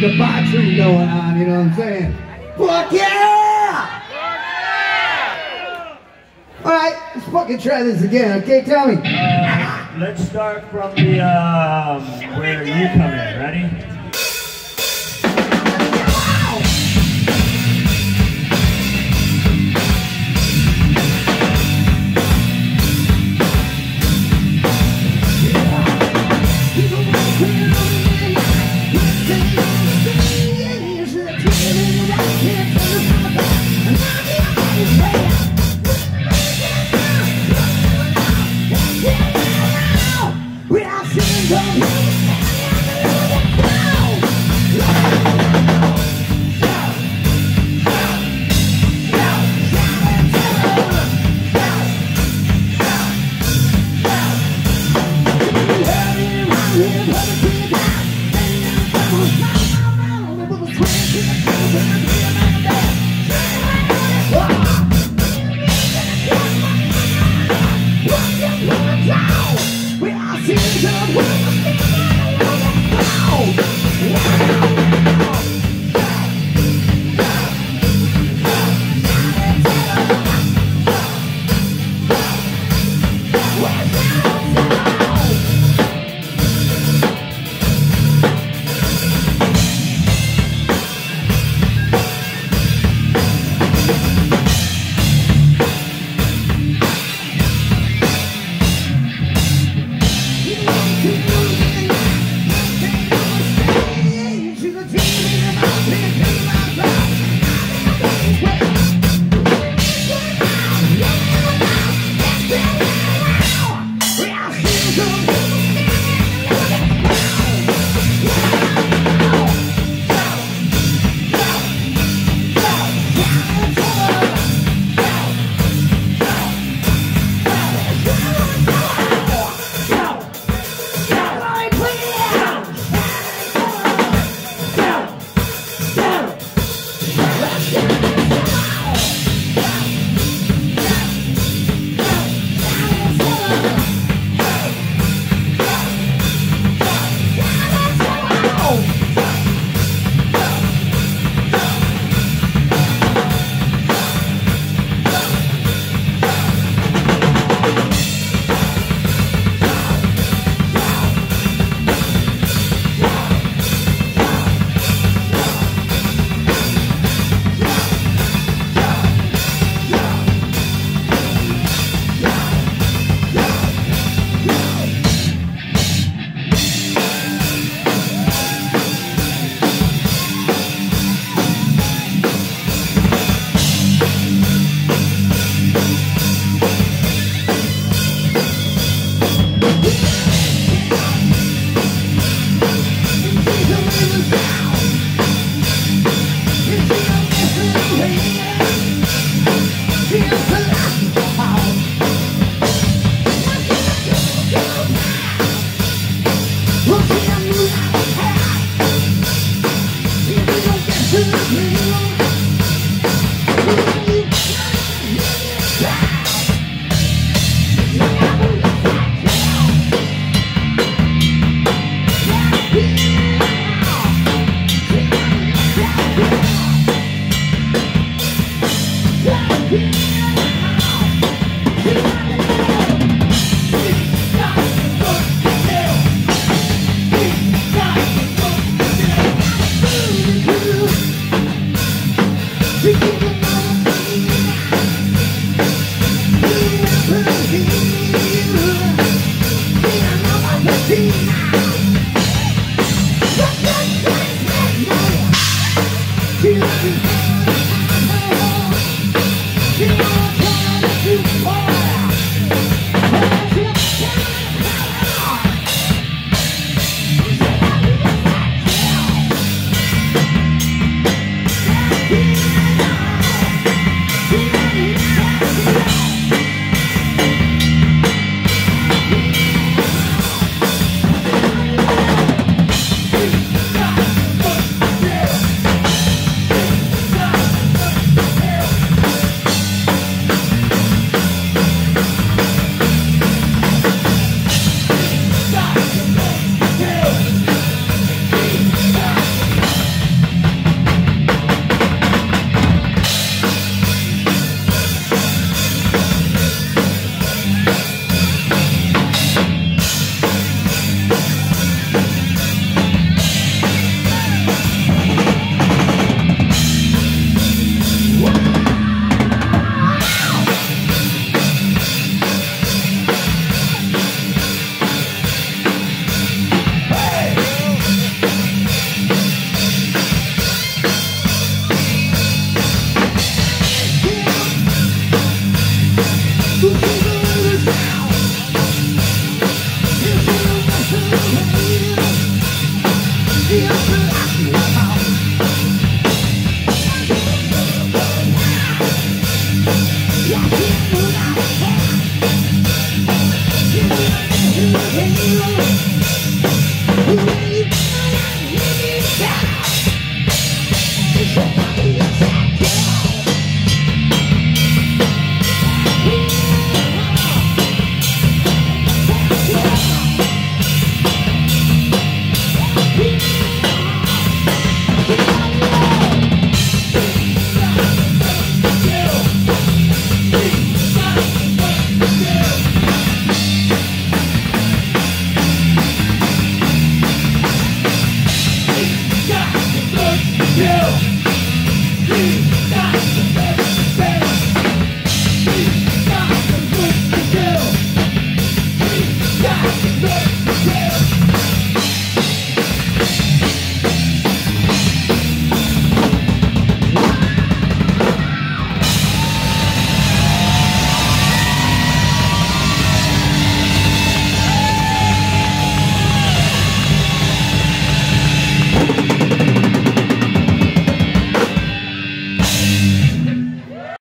debauchery going on, you know what I'm saying? Fuck yeah! Alright, let's fucking try this again, okay? Tell me. Uh, let's start from the um, where you come in. Ready? come